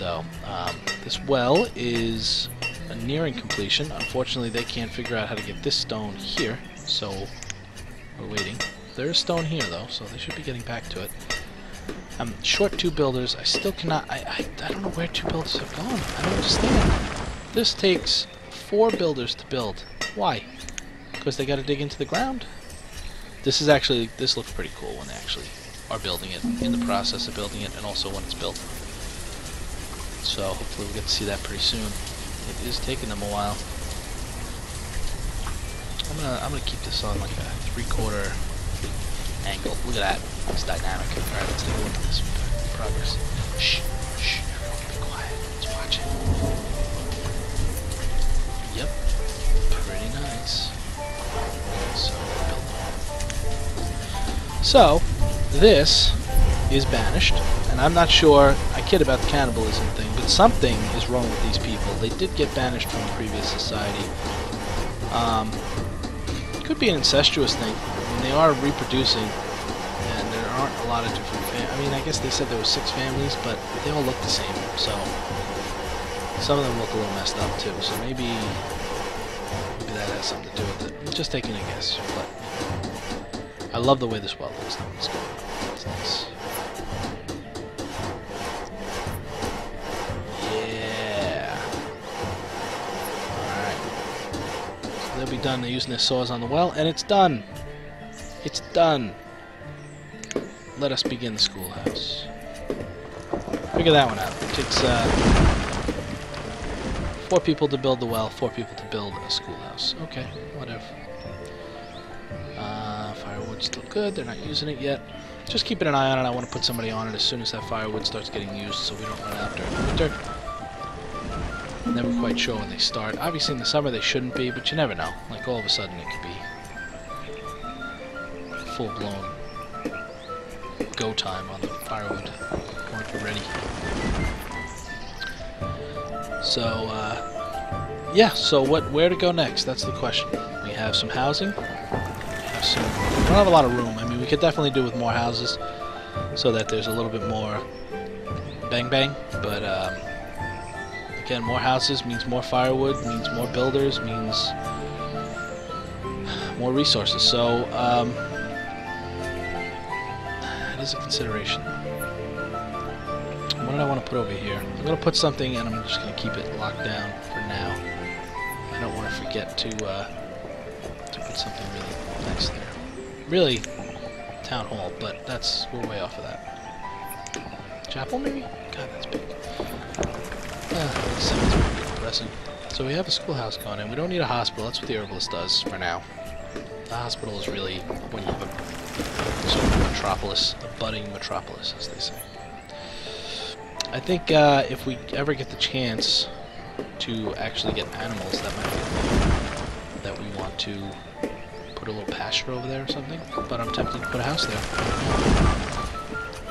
So, um, this well is nearing completion. Unfortunately, they can't figure out how to get this stone here, so we're waiting. There is stone here, though, so they should be getting back to it. I'm short two builders. I still cannot... I, I, I don't know where two builders have gone. I don't understand. This takes four builders to build. Why? Because they got to dig into the ground? This is actually... This looks pretty cool when they actually are building it, in the process of building it, and also when it's built. So hopefully we'll get to see that pretty soon. It is taking them a while. I'm gonna I'm gonna keep this on like a three quarter angle. Look at that. It's dynamic. Alright, let's take a look at this progress. Shh, shh, everyone be quiet. Let's watch it. Yep. Pretty nice. So So, this is banished, and I'm not sure, I kid about the cannibalism thing, but something is wrong with these people. They did get banished from the previous society. Um, could be an incestuous thing. I mean, they are reproducing, and there aren't a lot of different I mean, I guess they said there were six families, but they all look the same, so some of them look a little messed up too, so maybe, maybe that has something to do with it. I'm just taking a guess, but I love the way this well looks. It's nice. Done. They're using their saws on the well, and it's done. It's done. Let us begin the schoolhouse. Figure that one out. It takes uh, four people to build the well, four people to build a schoolhouse. Okay, whatever. Uh, firewood's still good. They're not using it yet. Just keeping an eye on it. I want to put somebody on it as soon as that firewood starts getting used so we don't run out during the winter. Never quite sure when they start. Obviously in the summer they shouldn't be, but you never know. Like all of a sudden it could be full-blown go time on the firewood. Weren't ready. So, uh, yeah, so what? where to go next? That's the question. We have some housing. We have some, we don't have a lot of room. I mean, we could definitely do with more houses so that there's a little bit more bang-bang, but... Um, Again, more houses means more firewood, means more builders, means more resources. So, um, it is a consideration. What did I want to put over here? I'm going to put something, and I'm just going to keep it locked down for now. I don't want to forget to, uh, to put something really nice there. Really, town hall, but that's, we're way off of that. Chapel, maybe? God, that's So we have a schoolhouse going in. We don't need a hospital. That's what the herbalist does for now. The hospital is really when you have a sort of metropolis, a budding metropolis, as they say. I think uh, if we ever get the chance to actually get animals, that might that we want to put a little pasture over there or something. But I'm tempted to put a house there.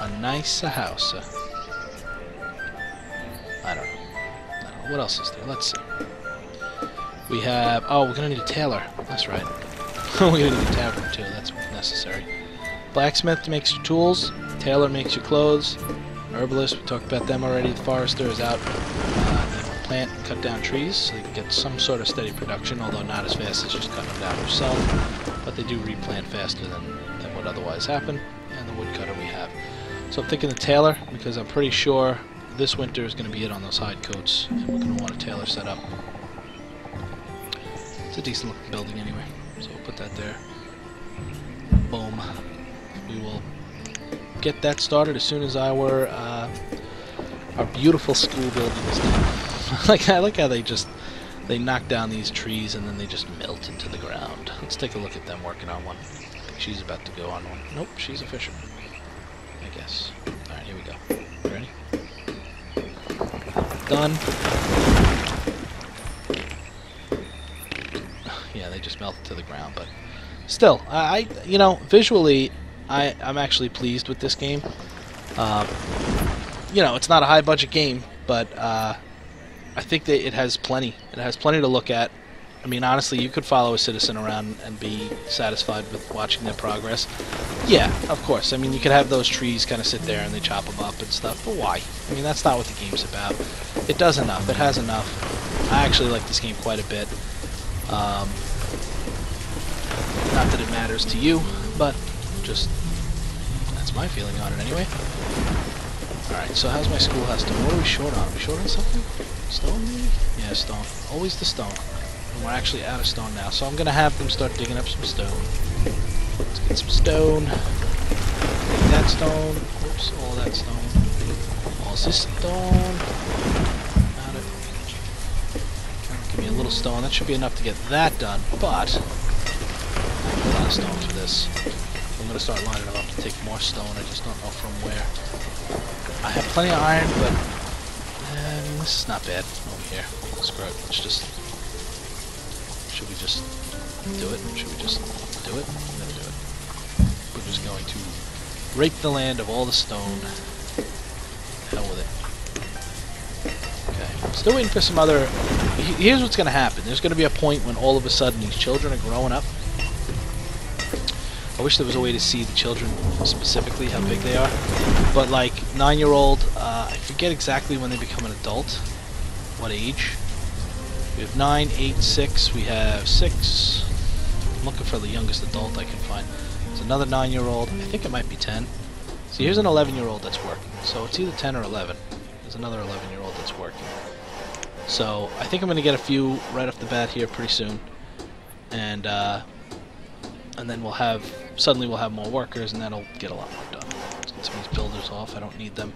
A nice house. What else is there? Let's see. We have... Oh, we're going to need a tailor. That's right. we're going to need a tavern, too. That's necessary. Blacksmith makes your tools. Tailor makes your clothes. Herbalist, we talked about them already. The forester is out. Uh, they plant and cut down trees so you can get some sort of steady production, although not as fast as just cutting them down yourself. But they do replant faster than, than would otherwise happen. And the woodcutter we have. So I'm thinking the tailor, because I'm pretty sure this winter is going to be it on those hide coats, and we're going to want a tailor set up. It's a decent looking building anyway, so we'll put that there. Boom. We will get that started as soon as our uh, our beautiful school building is done. like I like how they just they knock down these trees and then they just melt into the ground. Let's take a look at them working on one. She's about to go on one. Nope, she's a fisherman. I guess. Alright, here we go. Ready? Done. Yeah, they just melted to the ground, but still, I, you know, visually, I, I'm actually pleased with this game. Um, you know, it's not a high-budget game, but uh, I think that it has plenty. It has plenty to look at. I mean, honestly, you could follow a citizen around and be satisfied with watching their progress. Yeah, of course. I mean, you could have those trees kind of sit there and they chop them up and stuff, but why? I mean, that's not what the game's about. It does enough. It has enough. I actually like this game quite a bit. Um, not that it matters to you, but just that's my feeling on it anyway. Alright, so how's my schoolhouse doing? What are we short on? Are we short on something? Stone maybe? Yeah, stone. Always the stone. And we're actually out of stone now, so I'm gonna have them start digging up some stone. Let's get some stone. Take that stone. Oops, all that stone. All this stone. Got it. Give me a little stone. That should be enough to get that done, but a lot of stone for this. I'm gonna start lining them up to take more stone. I just don't know from where. I have plenty of iron, but uh, this is not bad over here. Screw it. Let's just. Should we just do it? Should we just do it? Do it. We're just going to rape the land of all the stone. Hell with it. Okay. Still waiting for some other. Here's what's going to happen. There's going to be a point when all of a sudden these children are growing up I wish there was a way to see the children specifically, how big they are. But like, nine-year-old, uh, I forget exactly when they become an adult, what age. We have nine, eight, six. We have six. I'm looking for the youngest adult I can find. There's another nine-year-old. I think it might be 10. See, here's an 11-year-old that's working. So it's either 10 or 11. There's another 11-year-old that's working. So I think I'm going to get a few right off the bat here pretty soon. And, uh, and then we'll have suddenly we'll have more workers and that'll get a lot more done. Let's get some of these builders off, I don't need them.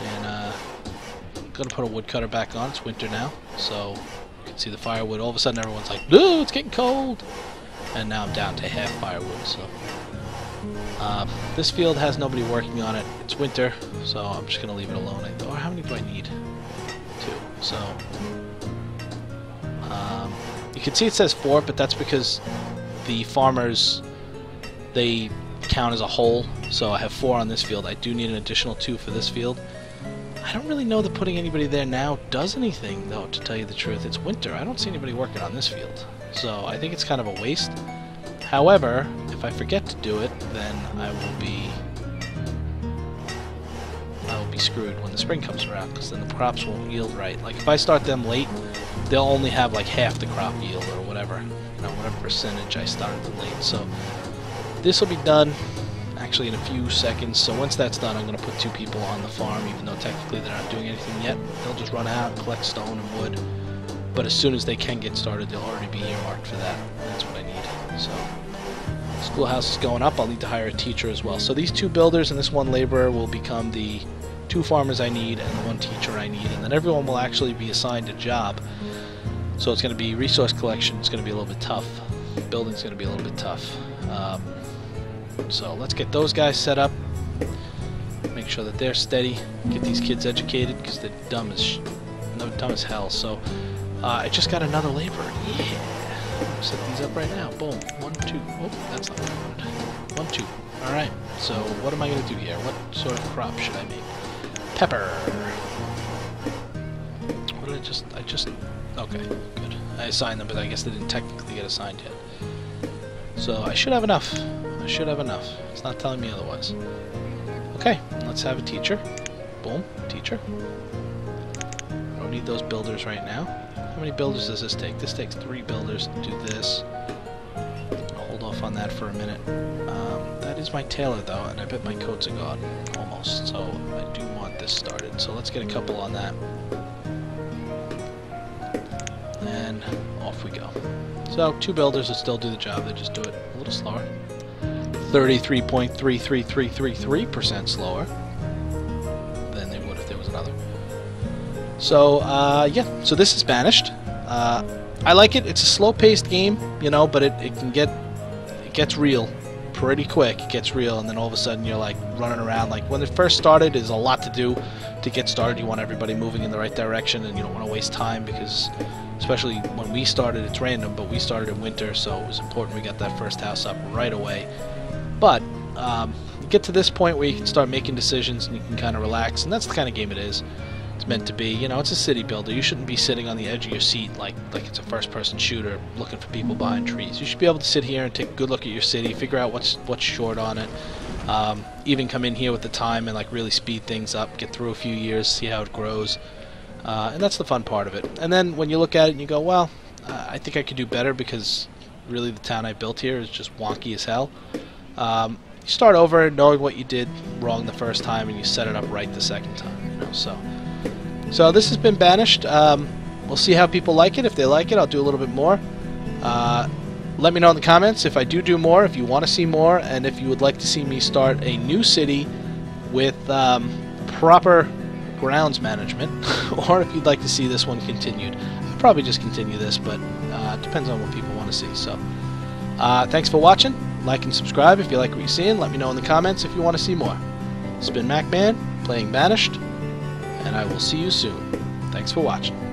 And gonna put a woodcutter back on, it's winter now, so you can see the firewood. All of a sudden everyone's like, No, it's getting cold and now I'm down to half firewood, so uh, this field has nobody working on it. It's winter, so I'm just gonna leave it alone. Or how many do I need? Two. So um, you can see it says four, but that's because the farmers, they count as a whole. So I have four on this field. I do need an additional two for this field. I don't really know that putting anybody there now does anything, though, to tell you the truth. It's winter. I don't see anybody working on this field. So I think it's kind of a waste. However, if I forget to do it, then I will be I will be screwed when the spring comes around, because then the crops won't yield right. Like, if I start them late, they'll only have, like, half the crop yield, or whatever you know, whatever percentage I started them late. So this will be done actually in a few seconds. So once that's done, I'm going to put two people on the farm, even though technically they're not doing anything yet. They'll just run out, and collect stone and wood. But as soon as they can get started, they'll already be earmarked for that. That's what I need. So schoolhouse is going up. I'll need to hire a teacher as well. So these two builders and this one laborer will become the two farmers I need and the one teacher I need. And then everyone will actually be assigned a job. So it's going to be resource collection. It's going to be a little bit tough. Building's going to be a little bit tough. Um, so let's get those guys set up. Make sure that they're steady. Get these kids educated because they're dumb as no dumb as hell. So uh, I just got another laborer. Yeah. Set these up right now. Boom. One, two. Oh, that's not what I wanted. One, two. All right. So what am I going to do here? What sort of crop should I make? Pepper. What did I just? I just Okay, good. I assigned them, but I guess they didn't technically get assigned yet. So I should have enough. Should have enough. It's not telling me otherwise. Okay, let's have a teacher. Boom, teacher. I don't need those builders right now. How many builders does this take? This takes three builders to do this. Hold off on that for a minute. Um, that is my tailor, though, and I bet my coat's a god. Almost. So I do want this started. So let's get a couple on that and off we go. So two builders will still do the job, they just do it a little slower. 33.33333% slower than they would if there was another. So, uh, yeah, so this is banished. Uh, I like it. It's a slow-paced game, you know, but it, it can get it gets real pretty quick. It gets real, and then all of a sudden you're like running around. Like when it first started, there's a lot to do to get started. You want everybody moving in the right direction, and you don't want to waste time because especially when we started, it's random, but we started in winter, so it was important we got that first house up right away. But um, you get to this point where you can start making decisions and you can kind of relax, and that's the kind of game it is. it's meant to be. You know, it's a city builder. You shouldn't be sitting on the edge of your seat like like it's a first-person shooter looking for people behind trees. You should be able to sit here and take a good look at your city, figure out what's what's short on it. Um, even come in here with the time and like really speed things up, get through a few years, see how it grows, uh, and that's the fun part of it. And then when you look at it and you go, well, uh, I think I could do better because really the town I built here is just wonky as hell. Um, you start over knowing what you did wrong the first time and you set it up right the second time. You know, so so this has been banished. Um, we'll see how people like it. If they like it, I'll do a little bit more. Uh, let me know in the comments if I do do more, if you want to see more, and if you would like to see me start a new city with um, proper grounds management, or if you'd like to see this one continued. I'll probably just continue this, but uh, depends on what people want to see. So, uh, thanks for watching. Like and subscribe if you like what you're seeing. Let me know in the comments if you want to see more. It's been MacMan, playing Banished, and I will see you soon. Thanks for watching.